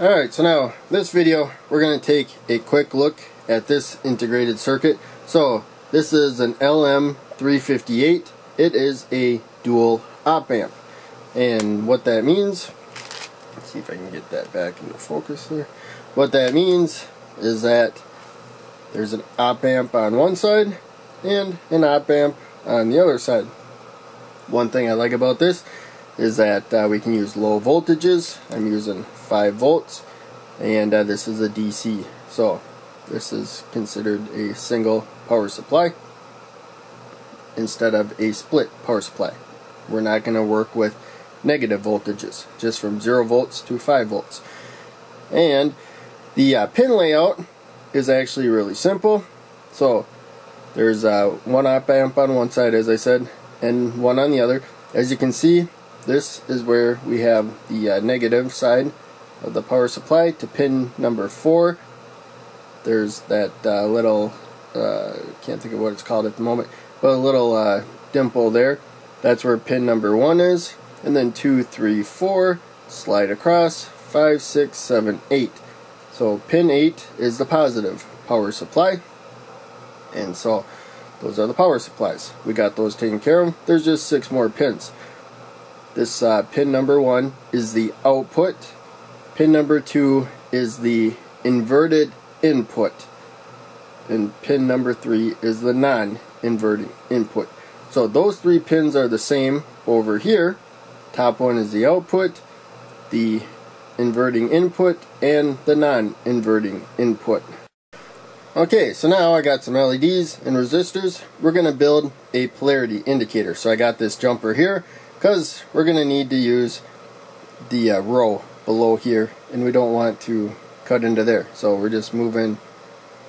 Alright, so now this video we're going to take a quick look at this integrated circuit. So this is an LM358. It is a dual op amp. And what that means, let's see if I can get that back into focus there. What that means is that there's an op amp on one side and an op amp on the other side. One thing I like about this is that uh, we can use low voltages. I'm using 5 volts and uh, this is a DC so this is considered a single power supply instead of a split power supply. We're not going to work with negative voltages just from 0 volts to 5 volts. And the uh, pin layout is actually really simple. So there's uh, one op amp on one side as I said and one on the other. As you can see this is where we have the uh, negative side of the power supply to pin number 4. There's that uh, little, uh, can't think of what it's called at the moment, but a little uh, dimple there. That's where pin number 1 is. And then 2, 3, 4, slide across, 5, 6, 7, 8. So pin 8 is the positive power supply. And so those are the power supplies. We got those taken care of. There's just six more pins. This uh, pin number one is the output Pin number two is the inverted input. And pin number three is the non-inverting input. So those three pins are the same over here. Top one is the output, the inverting input, and the non-inverting input. Okay, so now I got some LEDs and resistors. We're going to build a polarity indicator. So I got this jumper here because we're going to need to use the uh, row below here and we don't want to cut into there. So we're just moving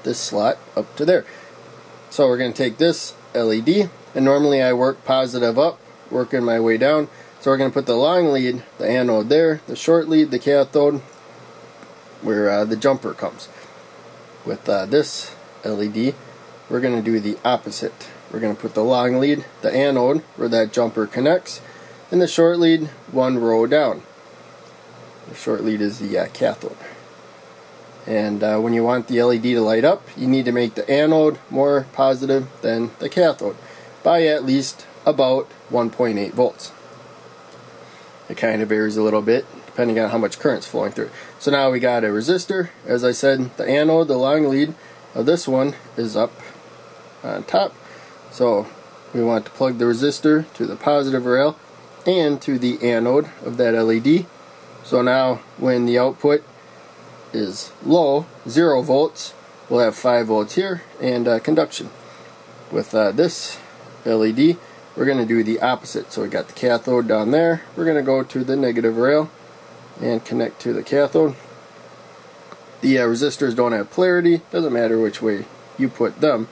this slot up to there. So we're going to take this LED and normally I work positive up working my way down. So we're going to put the long lead the anode there the short lead the cathode where uh, the jumper comes. With uh, this LED we're going to do the opposite. We're going to put the long lead the anode where that jumper connects and the short lead one row down the short lead is the uh, cathode. And uh, when you want the LED to light up, you need to make the anode more positive than the cathode by at least about 1.8 volts. It kind of varies a little bit depending on how much current's flowing through. So now we got a resistor. As I said, the anode, the long lead of this one is up on top. So we want to plug the resistor to the positive rail and to the anode of that LED so now when the output is low, 0 volts, we'll have 5 volts here and uh, conduction. With uh, this LED, we're going to do the opposite. So we got the cathode down there. We're going to go to the negative rail and connect to the cathode. The uh, resistors don't have polarity. Doesn't matter which way you put them.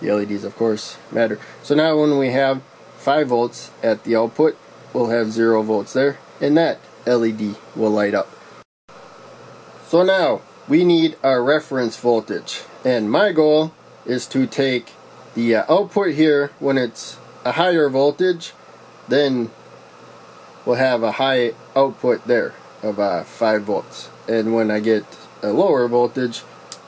The LEDs, of course, matter. So now when we have 5 volts at the output, we'll have 0 volts there. And that LED will light up. So now we need our reference voltage. And my goal is to take the uh, output here when it's a higher voltage then we'll have a high output there of uh, 5 volts. And when I get a lower voltage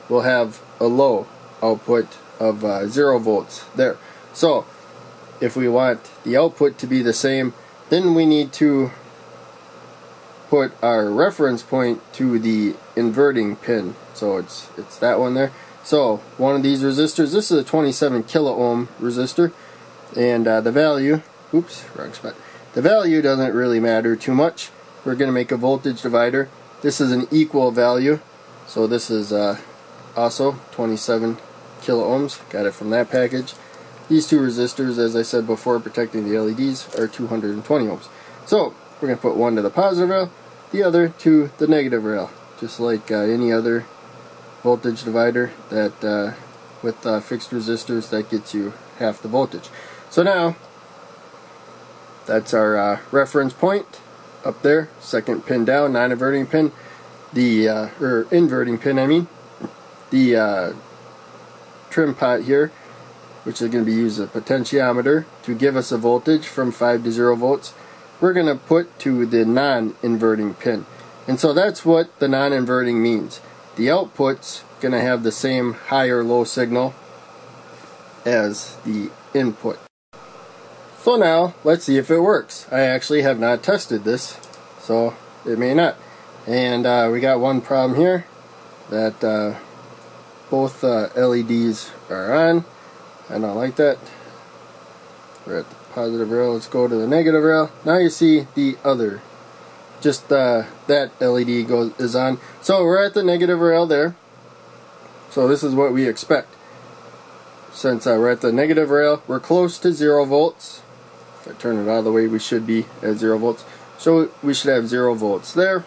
we'll have a low output of uh, 0 volts there. So if we want the output to be the same then we need to put our reference point to the inverting pin. So it's it's that one there. So one of these resistors, this is a 27 kilo ohm resistor, and uh, the value, oops, wrong spot. The value doesn't really matter too much. We're going to make a voltage divider. This is an equal value, so this is uh, also 27 kilo ohms. Got it from that package. These two resistors, as I said before, protecting the LEDs, are 220 ohms. So we're going to put one to the positive rail, the other to the negative rail just like uh, any other voltage divider that uh, with uh, fixed resistors that gets you half the voltage. So now that's our uh, reference point up there second pin down non-inverting pin the uh, or inverting pin I mean the uh, trim pot here which is going to be used as a potentiometer to give us a voltage from 5 to 0 volts we're going to put to the non-inverting pin. And so that's what the non-inverting means. The output's going to have the same high or low signal as the input. So now, let's see if it works. I actually have not tested this, so it may not. And uh, we got one problem here, that uh, both uh, LEDs are on. And I don't like that. We're at the positive rail, let's go to the negative rail. Now you see the other, just uh, that LED goes is on. So we're at the negative rail there. So this is what we expect. Since uh, we're at the negative rail, we're close to zero volts. If I turn it out of the way, we should be at zero volts. So we should have zero volts there.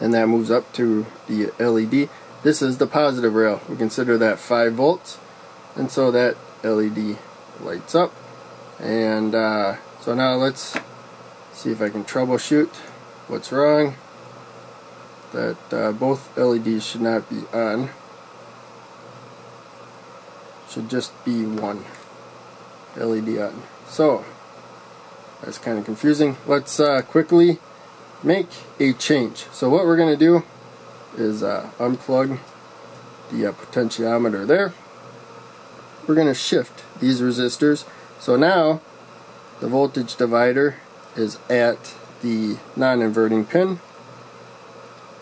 And that moves up to the LED. This is the positive rail. We consider that 5 volts. And so that LED lights up. And uh, so now let's see if I can troubleshoot what's wrong. That uh, both LEDs should not be on. Should just be one LED on. So, that's kind of confusing. Let's uh, quickly make a change. So what we're going to do is uh, unplug the uh, potentiometer there. We're going to shift these resistors. So now the voltage divider is at the non-inverting pin.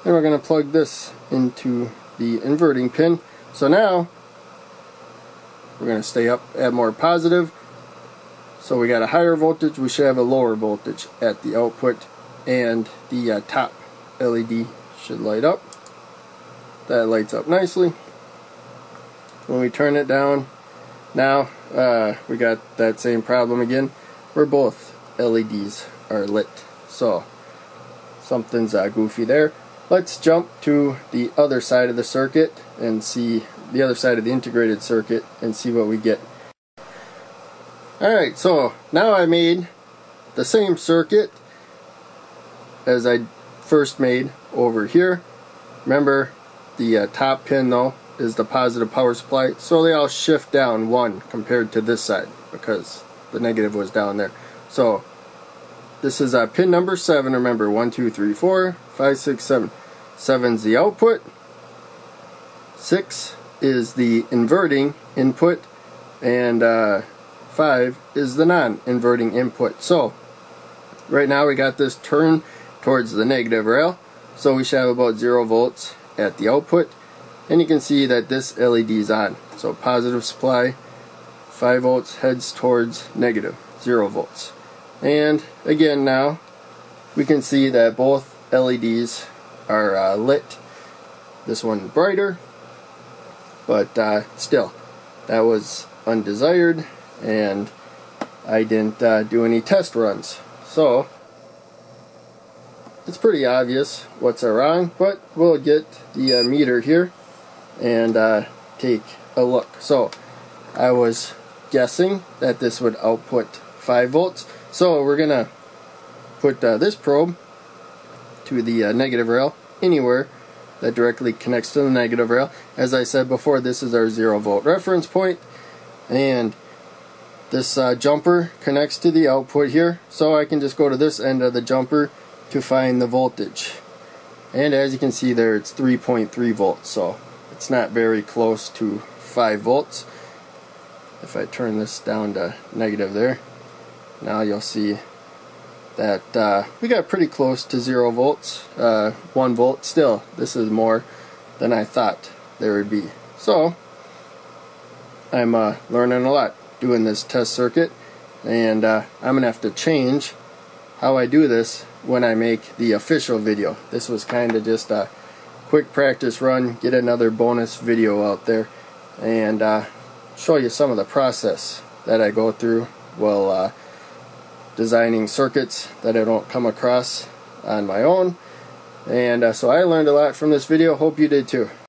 And we're going to plug this into the inverting pin. So now we're going to stay up at more positive so we got a higher voltage, we should have a lower voltage at the output and the uh, top LED should light up. That lights up nicely. When we turn it down, now uh, we got that same problem again where both LEDs are lit. So something's uh, goofy there. Let's jump to the other side of the circuit and see the other side of the integrated circuit and see what we get. Alright, so now I made the same circuit as I first made over here. Remember, the uh, top pin though is the positive power supply, so they all shift down one compared to this side because the negative was down there. So this is uh, pin number 7, remember 1, 2, 3, 4, 5, 6, 7. 7 is the output, 6 is the inverting input, and uh, 5 is the non-inverting input. So, right now we got this turned towards the negative rail. So we should have about 0 volts at the output. And you can see that this LED is on. So positive supply, 5 volts heads towards negative, 0 volts. And again now, we can see that both LEDs are uh, lit. This one brighter, but uh, still, that was undesired and I didn't uh, do any test runs. So, it's pretty obvious what's wrong, but we'll get the uh, meter here and uh, take a look. So, I was guessing that this would output 5 volts. So, we're going to put uh, this probe to the uh, negative rail anywhere that directly connects to the negative rail. As I said before, this is our 0 volt reference point, and this uh, jumper connects to the output here, so I can just go to this end of the jumper to find the voltage. And as you can see there, it's 3.3 volts, so it's not very close to 5 volts. If I turn this down to negative there, now you'll see that uh, we got pretty close to 0 volts, uh, 1 volt. Still, this is more than I thought there would be. So, I'm uh, learning a lot doing this test circuit and uh, I'm gonna have to change how I do this when I make the official video this was kind of just a quick practice run get another bonus video out there and uh, show you some of the process that I go through while uh, designing circuits that I don't come across on my own. And uh, so I learned a lot from this video. Hope you did too